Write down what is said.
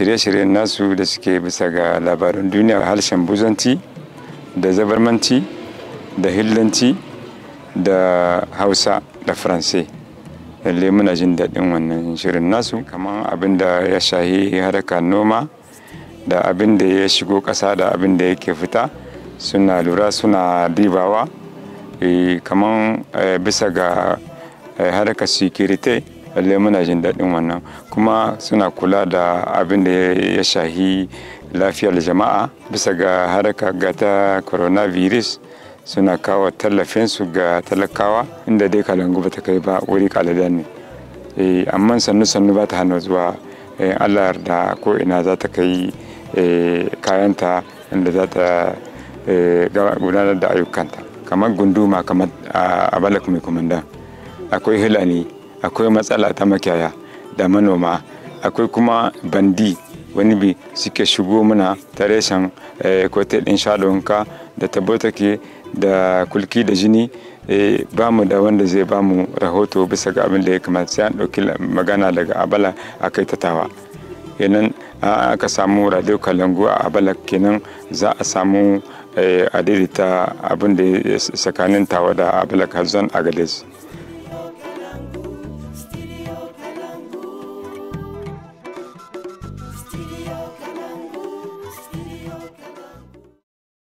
shirye-shiryen nasu da suke bisa ga labaran duniya harshen buzanci da zabarmanci da hillanci da hausa da faransai. Lalle muna jin daɗin wannan shirin nasu kamar abin da ya shahi harkar noma da abin da ya shigo ƙasa da abin da yake fita suna lura suna dibawa. Kamar bisa ga harkar security lalle muna jin daɗin wannan. Kuma suna kula da abin da ya shahi lafiyar jama'a bisa ga harka ga ta coronavirus. Suna kawo tallafinsu ga talakawa inda dai kalangu ba ta kai ba wuri kalilan ne. Amma sannu sannu ba ta hana zuwa. Allah da ko ina za ta kai kayanta inda za ta gudanar da ayyukanta. Kamar gunduma kamar a balak mai kumanda akwai hilani akwai matsala ta makiyaya da manoma. Akwai kuma bandi wani bi suke shigo muna ta reshen kote ɗin shadonka da tabbotake da kulki da jini. Ba mu da wanda zai ba mu rahoto bisa ga abin da ya kamata. Sai an ɗauki magana daga abala a kai ta tawa. Kenan aka samu radio kalangu a abala kenan za a samu a daidaita abin da tsakanin tawa da abala kazan agades